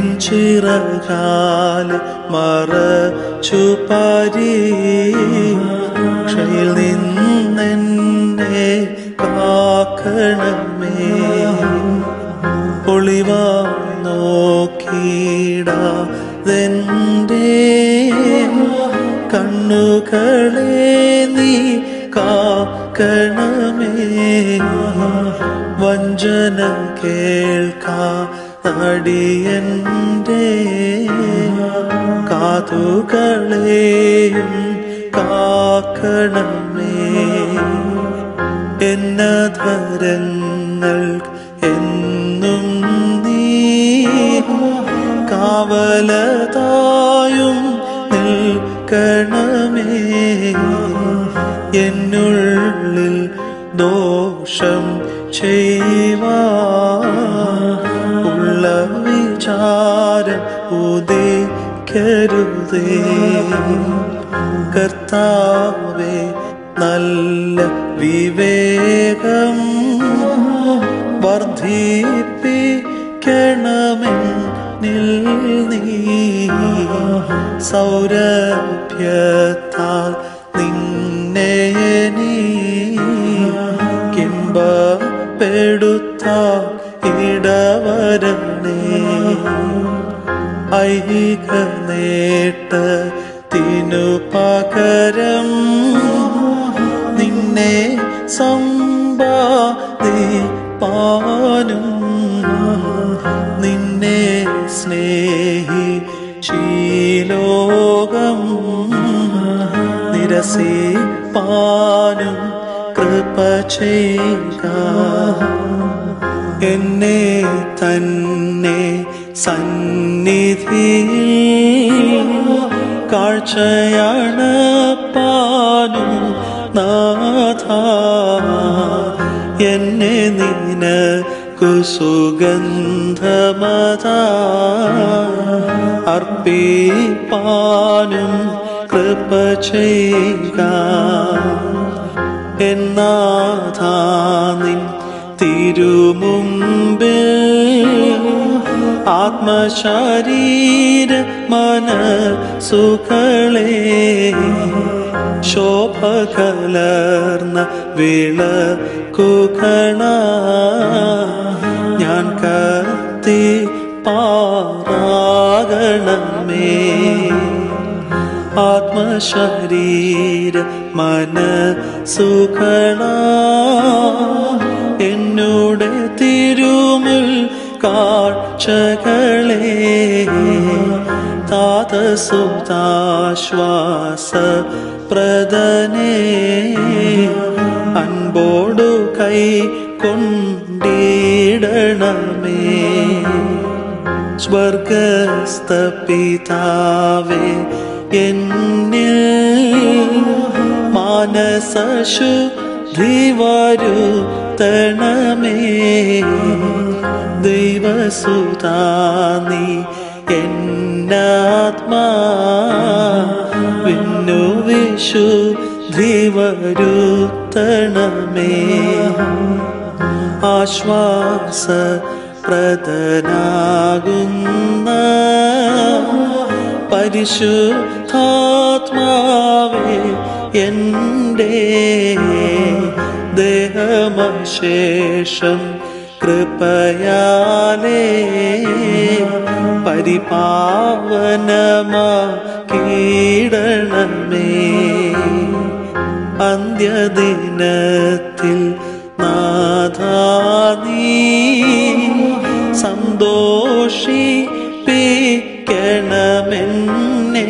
വാച്ചാൽ മറച്ചു പരീക്ഷയിൽ നിന്നെന്നെ കാക്കണമേ. ഒളിവായി നോക്കിയിടാതെന്റെ കണ്ണുകളെ നീ കാക്കണമേ. വഞ്ചന കേൾക്കാ നടിയന്റെ കാതുകളെയും കാക്കണമേ. എന്നധരങ്ങൾ എന്നും നീ കാവലതായും നിൽക്കണമേ. എന്നുള്ളിൽ ദോഷം ചെയ്യുവാ കർത്താവേ നല്ല വിവേകം വർദ്ധിപ്പിക്കണമെന്നിൽ നീ സൗരഭ്യത്താൽ നിന്നെ നീ കിംബപ്പെടുത്ത ഇടവരണേ ഐഹിക നേട്ടത്തിനു പകരം നിന്നെ സമ്പാദിപ്പാനും നിന്നെ സ്നേഹി ശീലോകം നിരസിപ്പാനും കൃപ ചെയ്യുക. എന്നെ തന്നെ സന്നിധിയിൽ കാഴ്ചയാണ് പാലു നാഥ എന്നെ നിനക്കു സുഗന്ധമത. അർപ്പിപ്പാനും കൃപ ചെയ്യുക എന്നാഥാനിൻ തിരുമുമ്പിൽ ആത്മശരീര മനസുകളെ ശോഭ കലർന്ന കുഖണ ഞാൻ കത്തി പാറാകണമേ. ആത്മശരീര സുഖണ എന്നോട് തിരുമുൽ കാഴ്ചകളെ താതസുതാശ്വാസ പ്രദനേ അൻപോടു കൈ കൊണ്ടിടണമേ. സ്വർഗസ്ഥ പിതാവേ എന്നിൽ മാനസശുദ്ധി വരുത്തണമേ ദൈവസുതാനി എന്നാത്മാ വിന്നു വിശുദ്ധി വരുത്തണമേ ആശ്വാസ പ്രദനാകുന്ന പരിശുദ്ധാത്മാവേ എന്റെ ദേഹമശേഷം കൃപയാലേ കീടണമേ അന്ത്യദിനത്തിൽ നാഥാനീ സന്തോഷിപ്പിക്കണമെന്നേ.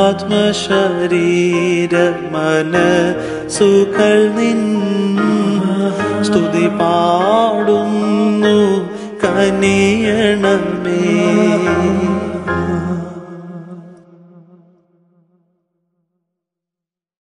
ആത്മശരീര മനസുകൾ നിൻ സ്തുതി പാടുന്നു കനിയണമേ.